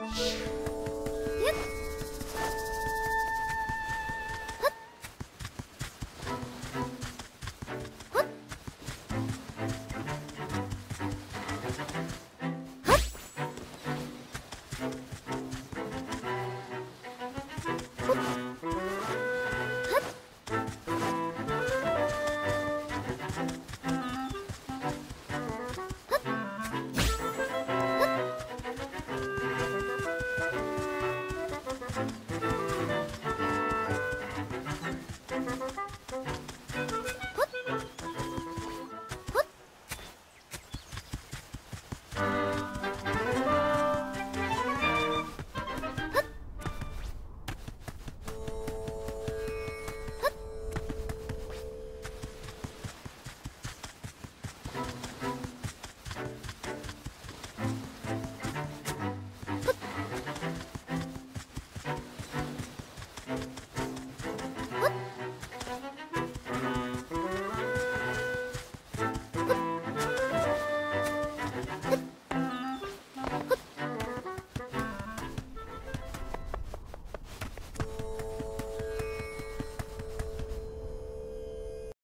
you